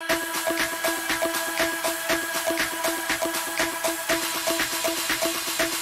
you